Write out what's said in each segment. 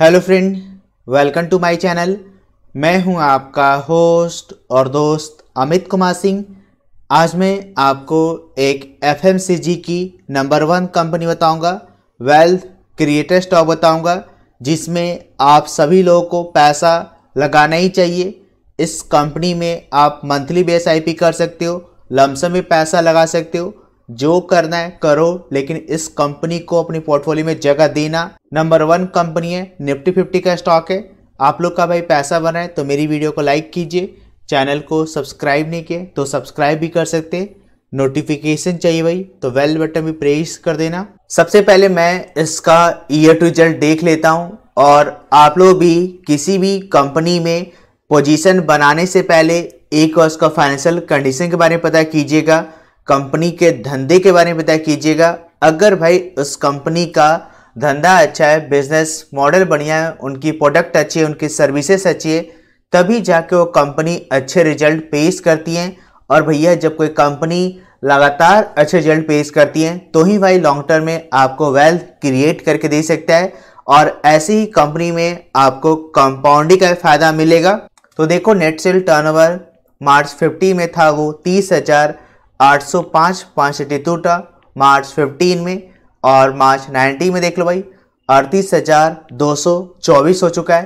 Hello friend welcome to my channel मैं हूँ आपका होस्ट और दोस्त अमित कुमार सिंह। आज मैं आपको एक एफएमसीजी की नंबर वन कंपनी बताऊँगा वेल्थ क्रिएटर स्टॉक बताऊँगा, जिसमें आप सभी लोगों को पैसा लगाना ही चाहिए। इस कंपनी में आप मंथली बेस आईपी कर सकते हो लमसम में पैसा लगा सकते हो जो करना है, करो, लेकिन इस कंपनी को अपनी पोर्टफोलियो में जगह देना। नंबर वन कंपनी है निफ्टी फिफ्टी का स्टॉक है। आप लोग का भाई पैसा बना है तो मेरी वीडियो को लाइक कीजिए। चैनल को सब्सक्राइब नहीं किए तो सब्सक्राइब भी कर सकते नोटिफिकेशन चाहिए भाई तो वेल बटन भी प्रेस कर देना। सबसे पहले मैं इसका ईयर टू रिज़ल्ट देख लेता हूँ, और आप लोग भी किसी भी कंपनी में पोजीशन बनाने से पहले एक और उसका फाइनेंशियल कंडीशन के बारे में पता कीजिएगा। कंपनी के धंधे के बारे में पता कीजिएगा। अगर भाई उस कंपनी का धंधा अच्छा है बिज़नेस मॉडल बढ़िया है, उनकी प्रोडक्ट अच्छी है, उनकी सर्विसेस अच्छी है, तभी जाके वो कंपनी अच्छे रिज़ल्ट पेश करती हैं। और भैया, जब कोई कंपनी लगातार अच्छे रिज़ल्ट पेश करती है तो ही भाई लॉन्ग टर्म में आपको वेल्थ क्रिएट करके दे सकता है। और ऐसी ही कंपनी में आपको कंपाउंडिंग का फ़ायदा मिलेगा। तो देखो नेट सेल टर्नओवर मार्च 50 में था वो तीस हज़ार आठ सौ पाँच पाँच था मार्च फिफ्टीन में और मार्च नाइनटीन में देख लो भाई, अड़तीस हज़ार दो सौ चौबीस हो चुका है।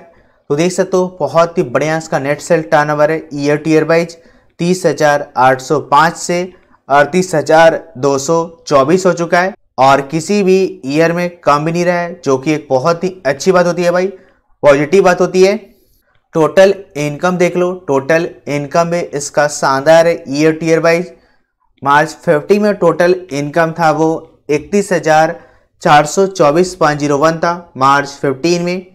तो देख सकते हो, बहुत ही बढ़िया इसका नेट सेल टर्नओवर है ईयर टू ईयर वाइज तीस हज़ार आठ सौ पाँच से अड़तीस हज़ार दो सौ चौबीस हो चुका है। और किसी भी ईयर में कम भी नहीं रहा है, जो कि एक बहुत ही अच्छी बात होती है भाई पॉजिटिव बात होती है। टोटल इनकम देख लो टोटल इनकम में इसका शानदार है year to year wise March fifty में टोटल इनकम था वो इकतीस हज़ार चार सौ चौबीस पॉइंट ज़ीरो वन था। मार्च फिफ्टीन में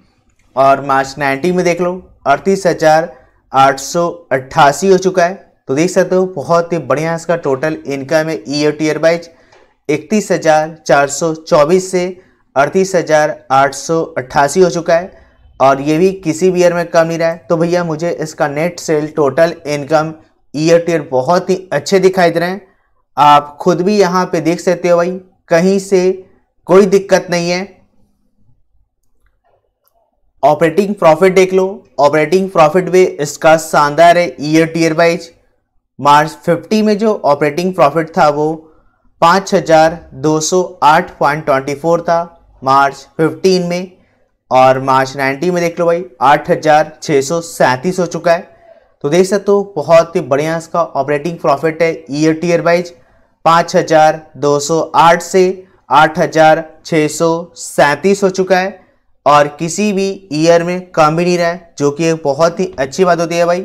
और मार्च नाइनटीन में देख लो, अड़तीस हज़ार आठ सौ अट्ठासी हो चुका है। तो देख सकते हो, बहुत ही बढ़िया इसका टोटल इनकम है ईयर टू ईयर वाइज इकतीस हज़ार चार सौ चौबीस से अड़तीस हज़ार आठ सौ अट्ठासी हो चुका है और ये भी किसी भी ईयर में कम नहीं रहा है। तो भैया मुझे इसका net sale total income year to year बहुत ही अच्छे दिखाई दे रहे हैं। आप खुद भी यहाँ पे देख सकते हो भाई, कहीं से कोई दिक्कत नहीं है। ऑपरेटिंग प्रॉफिट देख लो। ऑपरेटिंग प्रॉफिट भी इसका शानदार है ईयर टीयर वाइज मार्च 50 में जो ऑपरेटिंग प्रॉफिट था वो पाँच हज़ार दो सौ आठ पॉइंट ट्वेंटी फोर था मार्च 15 में। और मार्च 90 में देख लो भाई, आठ हज़ार छः सौ सैंतीस हो चुका है। तो देख सकते हो, बहुत ही बढ़िया इसका ऑपरेटिंग प्रॉफिट है ईयर टीयर वाइज पाँच हज़ार दो सौ आठ से आठ हज़ार छः सौ सैंतीस हो चुका है और किसी भी ईयर में कम भी नहीं रहा है, जो कि एक बहुत ही अच्छी बात होती है भाई।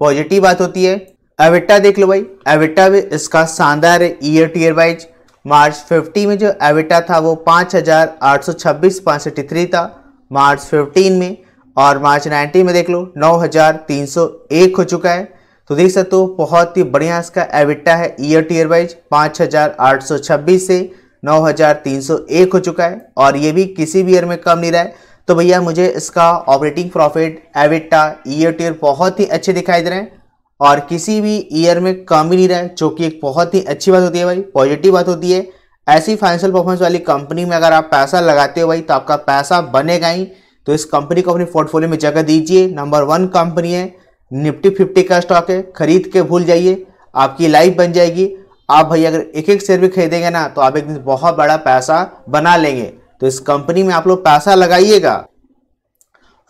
पॉजिटिव बात होती है। एविटा देख लो भाई। एविटा भी इसका शानदार year to year wise March 50 में जो एविटा था, वो पाँच हज़ार आठ सौ छब्बीस, पाँच था मार्च 15 में। और मार्च 19 में देख लो, नौ हज़ार तीन सौ एक हो चुका है। तो देख सकते हो, बहुत ही बढ़िया इसका एविटा है। ईयर टीयर वाइज पाँच हज़ार आठ सौ छब्बीस से नौ हज़ार तीन सौ एक हो चुका है और ये भी किसी भी ईयर में कम नहीं रहा है। तो भैया, मुझे इसका operating profit EBITDA year to year बहुत ही अच्छे दिखाई दे रहे हैं और किसी भी ईयर में कम ही नहीं रहा है, जो कि एक बहुत ही अच्छी बात होती है भाई पॉजिटिव बात होती है। ऐसी फाइनेंशियल परफॉर्मेंस वाली कंपनी में अगर आप पैसा लगाते हो भाई तो आपका पैसा बनेगा ही। तो इस कंपनी को अपने पोर्टफोलियो में जगह दीजिए। नंबर वन कंपनी है। निफ्टी फिफ्टी का स्टॉक है, खरीद के भूल जाइए, आपकी लाइफ बन जाएगी। आप भाई अगर एक एक शेयर भी खरीदेंगे ना तो आप एक दिन बहुत बड़ा पैसा बना लेंगे। तो इस कंपनी में आप लोग पैसा लगाइएगा।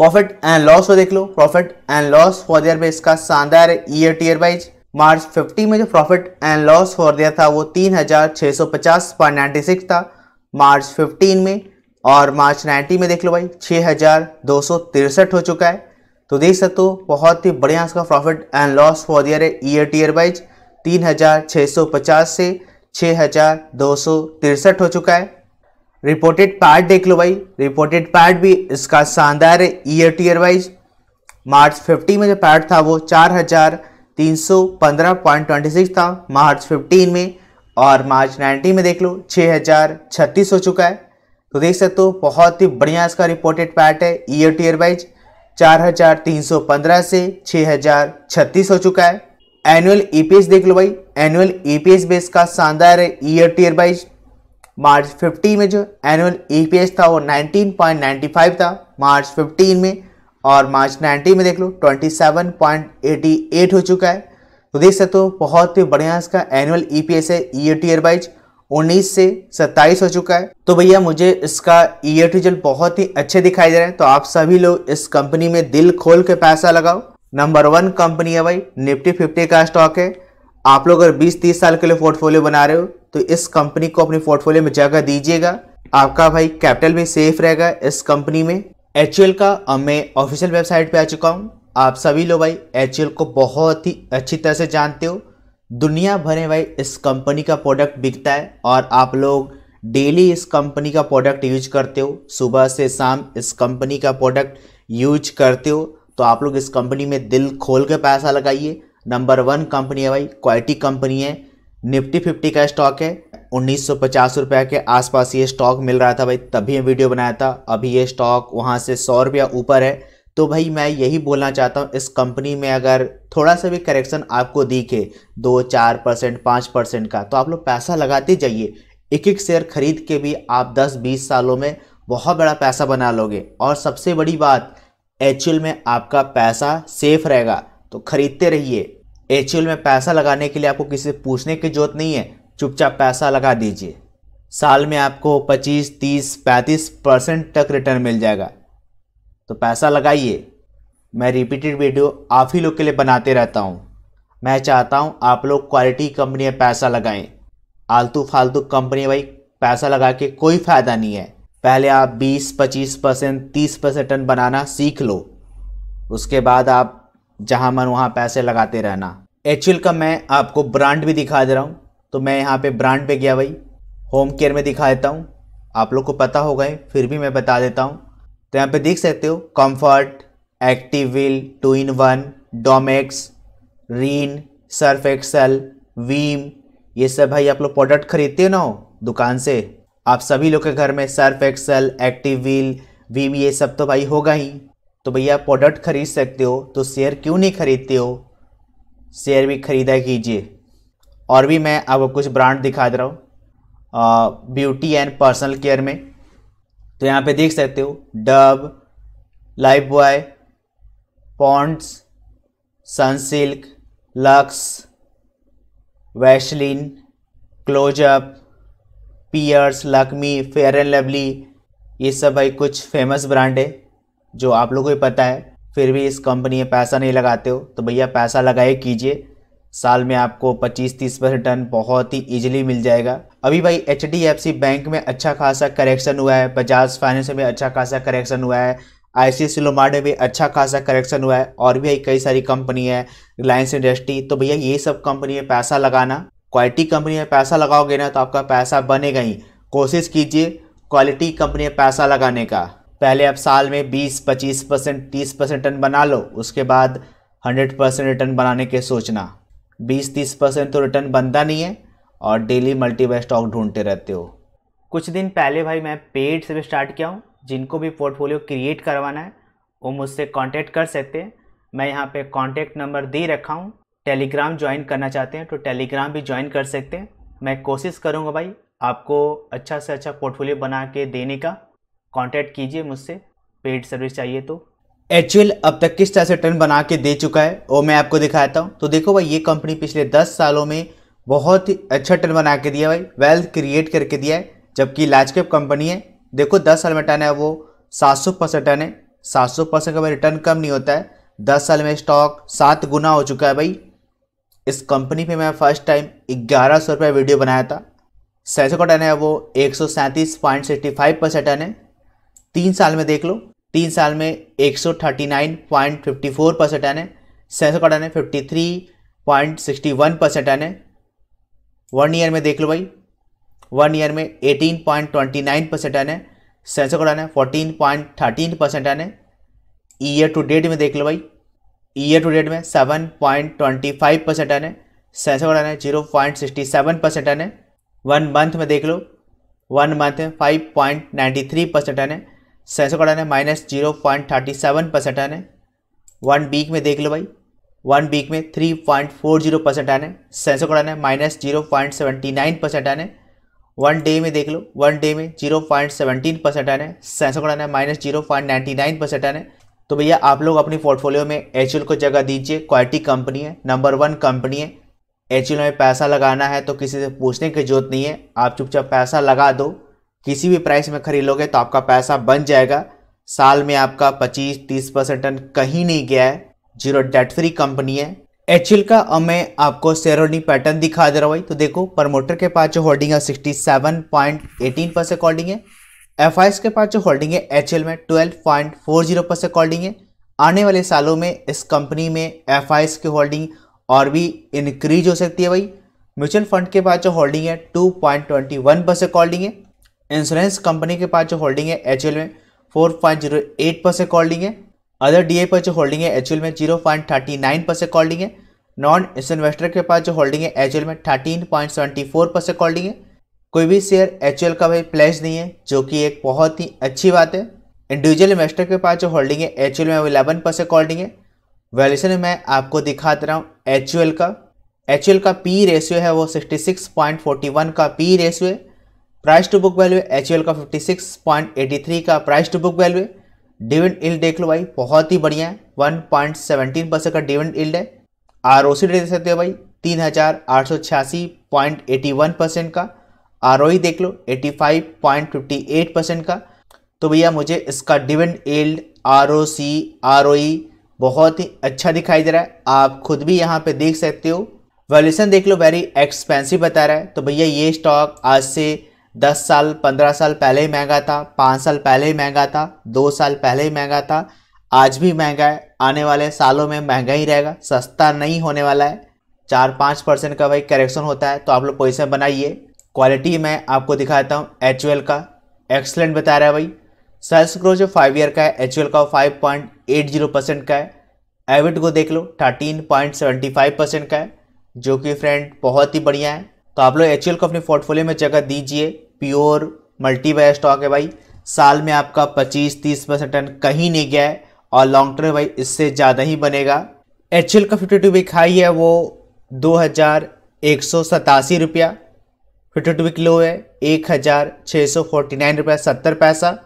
प्रॉफिट एंड लॉस को देख लो। Profit and loss for the year में इसका शानदार ईयर टीयर वाइज मार्च 50 में जो प्रॉफिट एंड लॉस फॉर दिया था, वो तीन हज़ार छः सौ पचास पॉइंट नाइन्टी सिक्स था। मार्च 15 में और मार्च 90 में देख लो भाई, छः हज़ार दो सौ तिरसठ हो चुका है। तो देख सकते हो, बहुत ही बढ़िया इसका profit and loss for the year है ईयर टीयर वाइज तीन हज़ार छः सौ पचास से छः हज़ार दो सौ तिरसठ हो चुका है। रिपोर्टेड पार्ट देख लो भाई। रिपोर्टेड पार्ट भी इसका शानदार है ईयर टीयर वाइज मार्च 50 में जो पार्ट था वो चार हज़ार तीन सौ पंद्रह पॉइंट ट्वेंटी सिक्स था, मार्च 15 में। और मार्च 19 में देख लो, छः हज़ार छत्तीस हो चुका है। तो देख सकते हो, बहुत ही बढ़िया इसका रिपोर्टेड पैट है ईयर टीयर वाइज चार हज़ार तीन सौ पंद्रह से छः हज़ार छत्तीस हो चुका है। एनुअल ईपीएस देख लो भाई। एनुअल ईपीएस बेस का शानदार है ईयर टीयर वाइज मार्च 50 में जो एनुअल ईपीएस था वो 19.95 था मार्च 15 में। और मार्च 19 में देख लो 27.88 हो चुका है। तो देख सकते हो, बहुत ही बढ़िया इसका एनुअल ईपीएस है ईयर टीयर वाइज उन्नीस से सत्ताईस हो चुका है। तो भैया, मुझे इसका ईयर रिज़ल्ट बहुत ही अच्छे दिखाई दे रहे हैं। तो आप सभी लोग इस कंपनी में दिल खोल के पैसा लगाओ। नंबर वन कंपनी है भाई निफ्टी फिफ्टी का स्टॉक है। आप लोग अगर 20-30 साल के लिए पोर्टफोलियो बना रहे हो तो इस कंपनी को अपनी पोर्टफोलियो में जगह दीजिएगा। आपका भाई कैपिटल भी सेफ़ रहेगा इस कंपनी में। एचएल का अब मैं ऑफिशियल वेबसाइट पे आ चुका हूँ। आप सभी लोग भाई एच को बहुत ही अच्छी तरह से जानते हो। दुनिया भर में भाई इस कंपनी का प्रोडक्ट बिकता है और आप लोग डेली इस कंपनी का प्रोडक्ट यूज़ करते हो। सुबह से शाम इस कंपनी का प्रोडक्ट यूज़ करते हो। तो आप लोग इस कंपनी में दिल खोल के पैसा लगाइए। नंबर वन कंपनी है भाई क्वालिटी कंपनी है। निफ्टी फिफ्टी का स्टॉक है। उन्नीस सौ के आसपास ये स्टॉक मिल रहा था भाई। तभी वीडियो बनाया था। अभी ये स्टॉक वहाँ से सौ रुपया ऊपर है। तो भाई मैं यही बोलना चाहता हूँ इस कंपनी में अगर थोड़ा सा भी करेक्शन आपको दिखे दो चार परसेंट पाँच परसेंट का तो आप लोग पैसा लगाते जाइए। एक एक शेयर खरीद के भी आप दस बीस सालों में बहुत बड़ा पैसा बना लोगे। और सबसे बड़ी बात एच में आपका पैसा सेफ़ रहेगा तो खरीदते रहिए। एच में पैसा लगाने के लिए आपको किसी से पूछने की ज़रूरत नहीं है चुपचाप पैसा लगा दीजिए। साल में आपको 25, 30, 35 परसेंट तक रिटर्न मिल जाएगा। तो पैसा लगाइए। मैं रिपीटेड वीडियो आप ही लोग के लिए बनाते रहता हूँ। मैं चाहता हूँ आप लोग क्वालिटी कंपनी में पैसा लगाएँ। आलतू फालतू कंपनी भाई पैसा लगा के कोई फ़ायदा नहीं है। पहले आप 20, 25 परसेंट तीस परसेंट टन बनाना सीख लो। उसके बाद आप जहाँ मन वहाँ पैसे लगाते रहना। एच का मैं आपको ब्रांड भी दिखा दे रहा हूँ। तो मैं यहाँ पे ब्रांड पे गया भाई। होम केयर में दिखा देता हूँ। आप लोग को पता होगा फिर भी मैं बता देता हूँ। तो यहाँ पे देख सकते हो Comfort Active Wheel two in one Domex Rin Surf Excel Vim ये सब भाई आप लोग प्रोडक्ट खरीदते हो ना हो दुकान से, आप सभी लोग के घर में सर्फ एक्सल एक्टिविल वीम ये सब तो भाई होगा ही। तो भैया प्रोडक्ट खरीद सकते हो तो शेयर क्यों नहीं खरीदते हो? शेयर भी खरीदा कीजिए। और भी मैं आपको कुछ ब्रांड दिखा दे रहा हूँ ब्यूटी एंड पर्सनल केयर में। तो यहाँ पे देख सकते हो, Dove, Lifebuoy, Pond's Sunsilk Lux, Vaseline Closeup Pears Lakme Fair and Lovely, ये सब भाई कुछ फ़ेमस ब्रांड है, जो आप लोगों को पता है। फिर भी इस कंपनी में पैसा नहीं लगाते हो तो भैया पैसा लगाए कीजिए। साल में आपको 25-30 परसेंट टन बहुत ही इजीली मिल जाएगा। अभी भाई HDFC बैंक में अच्छा खासा करेक्शन हुआ है बजाज फाइनेंस में अच्छा खासा करेक्शन हुआ है आई सी लोमार्ड में भी अच्छा खासा करेक्शन हुआ है और भी कई सारी कंपनी है रिलायंस इंडस्ट्री तो भैया ये सब कंपनी में पैसा लगाना क्वालिटी कंपनी में पैसा लगाओगे ना तो आपका पैसा बनेगा ही। कोशिश कीजिए क्वालिटी कंपनी में पैसा लगाने का। पहले आप साल में 20, 25 परसेंट तीस परसेंट टन बना लो उसके बाद 100 परसेंट रिटर्न बनाने के सोचना। 20-30 परसेंट तो रिटर्न बनता नहीं है और डेली मल्टी मल्टीपल स्टॉक ढूंढते रहते हो। कुछ दिन पहले भाई मैं पेड से भी स्टार्ट किया हूँ, जिनको भी पोर्टफोलियो क्रिएट करवाना है, वो मुझसे कांटेक्ट कर सकते हैं। मैं यहाँ पे कांटेक्ट नंबर दे रखा हूँ। टेलीग्राम ज्वाइन करना चाहते हैं तो टेलीग्राम भी ज्वाइन कर सकते हैं। मैं कोशिश करूँगा भाई आपको अच्छा से अच्छा पोर्टफोलियो बना के देने का। कॉन्टैक्ट कीजिए मुझसे पेड सर्विस चाहिए तो। एच अब तक किस तरह से टर्न बना के दे चुका है, वो मैं आपको दिखाता हूँ। तो देखो भाई, ये कंपनी पिछले दस सालों में बहुत ही अच्छा टर्न बना के दिया भाई वेल्थ क्रिएट करके दिया है, जबकि लार्ज कैप कंपनी है। देखो दस साल में टर्न है वो, सात सौ परसेंट टर्न है। सात सौ परसेंट का रिटर्न कम नहीं होता है। दस साल में स्टॉक सात गुना हो चुका है भाई। इस कंपनी पे मैं फ़र्स्ट टाइम ग्यारह सौ वीडियो बनाया था। सैसो का टर्न है वो, एक सौ सैंतीस पॉइंट सिक्सटी फाइव है। तीन साल में देख लो तीन साल में एक सौ thirty nine point fifty four percent है सैसो का turn fifty three point sixty one percent है। वन ईयर में देख लो भाई। वन ईयर में eighteen point twenty nine percent है सेंसर कोड है फोर्टीन पॉइंट थर्टीन परसेंट है। ईयर टू डेट में देख लो भाई। ईयर टू डेट में seven point twenty five percent है सेंसर कोड है zero point sixty seven percent है। वन मंथ में देख लो। वन मंथ में five point ninety three percent है सेंसर कोड है, minus zero point thirty seven percent आने वन वीक में देख लो भाई। वन वीक में three point four zero percent आने कोड आने minus zero point seventy nine percent आने वन डे में देख लो, वन डे में ज़ीरो पॉइंट सेवनटीन परसेंट है। सेंसेक्स है, minus zero point ninety nine percent आने तो भैया, आप लोग अपनी पोर्टफोलियो में एच को जगह दीजिए। क्वालिटी कंपनी है, नंबर वन कंपनी है। एच में पैसा लगाना है तो किसी से पूछने की ज़रूरत नहीं है। आप चुपचाप पैसा लगा दो। किसी भी प्राइस में खरीदोगे तो आपका पैसा बन जाएगा। साल में आपका 25-30 परसेंट टन कहीं नहीं गया है। ज़ीरो डेट फ्री कंपनी है। एचएल का अब मैं आपको शेयर होल्डिंग पैटर्न दिखा दे रहा हूँ तो देखो प्रमोटर के पास जो होल्डिंग है sixty seven point eighteen percent holding है। एफआईएस के पास जो होल्डिंग है एचएल में twelve point four zero percent holding है। आने वाले सालों में इस कंपनी में एफ़ की होल्डिंग और भी इंक्रीज हो सकती है भाई। म्यूचुअल फंड के पास जो होल्डिंग है two point twenty one percent holding है। इंश्योरेंस कंपनी के पास जो होल्डिंग है एच में four point zero eight percent holding है। अदर डीए पर जो होल्डिंग है एच में zero point thirty nine percent holding है। नॉन इन्वेस्टर के पास जो होल्डिंग है एच में thirteen point seventy four percent holding है। कोई भी शेयर एच का भाई प्लेस नहीं है, जो कि एक बहुत ही अच्छी बात है। इंडिविजुअल इन्वेस्टर के पास जो होल्डिंग है एच में इलेवन परसेंट होल्डिंग है। वैल्यूशन में आपको दिखा दे रहा हूँ एच का। एच का पी रेशियो है वो 66.41 का पी रेशियो है। Price to book value H का 56.83 का प्राइस टू बुक वैल्यू है। डिविडेंड इल्ड देख लो भाई, बहुत ही बढ़िया है। 1.17 परसेंट का डिविडेंड इल्ड है। आर ओ सी दे सकते हो भाई तीन हज़ार आठ सौ छियासी पॉइंट एटी वन परसेंट का आर ओ देख लो eighty five point fifty eight percent का। तो भैया मुझे इसका dividend yield R O C R O बहुत ही अच्छा दिखाई दे रहा है। आप खुद भी यहाँ पे देख सकते हो। वैल्यूशन देख लो वेरी एक्सपेंसिव बता रहा है। तो भैया ये स्टॉक आज से 10 साल 15 साल पहले ही महँगा था, पाँच साल पहले ही महँगा था, दो साल पहले ही महँगा था, आज भी महँगा है, आने वाले सालों में महँगा ही रहेगा, सस्ता नहीं होने वाला है। चार पाँच परसेंट का भाई करेक्शन होता है तो आप लोग पोजिशन बनाइए। क्वालिटी मैं आपको दिखाता हूँ एच का। एक्सलेंट बता रहा है भाई। सेल्स ग्रो जो फाइव ईयर का है एच का five point eight zero percent का है। एविट को देख लो thirteen point seventy five percent का है, जो कि फ्रेंड बहुत ही बढ़िया है। तो आप लोग एच को अपने पोर्टफोलियो में जगह दीजिए। प्योर मल्टीबायर स्टॉक है भाई। साल में आपका पच्चीस, तीस परसेंट टन कहीं नहीं गया है और लॉन्ग टर्म भाई, इससे ज़्यादा ही बनेगा। एच का फिफ्टी टू वीक हाई है, वो दो हज़ार एक सौ सतासी रुपया। फिफ्टी टू वीक लो है, एक हज़ार छः सौ फोर्टी नाइन रुपया, सत्तर पैसा।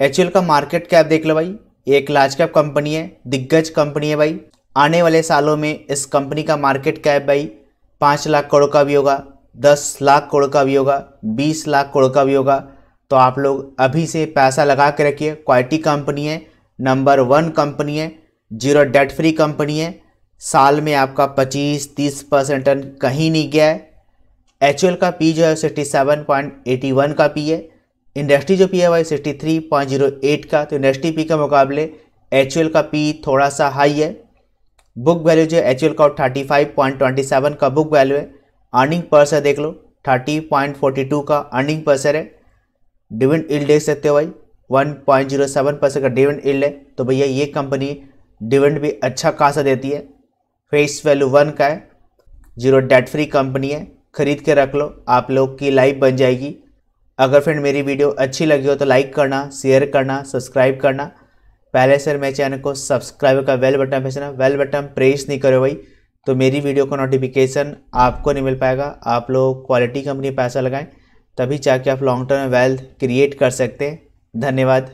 एचएल का मार्केट कैप देख लो भाई, एक लार्ज कैप कंपनी है, दिग्गज कंपनी है भाई। आने वाले सालों में इस कंपनी का मार्केट कैप भाई, पाँच लाख करोड़ का भी होगा। दस लाख करोड़ का भी होगा, बीस लाख करोड़ का भी होगा। तो आप लोग अभी से पैसा लगा के रखिए। क्वालिटी कंपनी है, नंबर वन कंपनी है, ज़ीरो डेट फ्री कंपनी है। साल में आपका पच्चीस, तीस परसेंट टन कहीं नहीं गया है। एच का पी जो है sixty seven point eighty one का पी है। इंडस्ट्री जो पी है भाई sixty three point zero eight का। तो इंडस्ट्री पी के मुकाबले एच का पी थोड़ा सा हाई है। बुक वैल्यू जो है एच का thirty five point twenty seven का बुक वैल्यू है। अर्निंग पर देख लो थर्टी पॉइंट फोर्टी टू का अर्निंग पर है। डिविडेंड इल्ड देख सकते हो भाई one point zero seven percent का डिविडेंड इल्ड है। तो भैया ये कंपनी डिविडेंड भी अच्छा खासा देती है। फेस वैल्यू वन का है ज़ीरो डेट फ्री कंपनी है। खरीद के रख लो, आप लोग की लाइफ बन जाएगी। अगर फ्रेंड मेरी वीडियो अच्छी लगी हो तो लाइक करना शेयर करना सब्सक्राइब करना। पहले से मेरे चैनल को सब्सक्राइब का बेल बटन भेजना बेल बटन प्रेस नहीं करो भाई। तो मेरी वीडियो का नोटिफिकेशन आपको नहीं मिल पाएगा। आप लोग क्वालिटी कंपनी पैसा लगाएँ, तभी जाके आप लॉन्ग टर्म वेल्थ क्रिएट कर सकते हैं। धन्यवाद।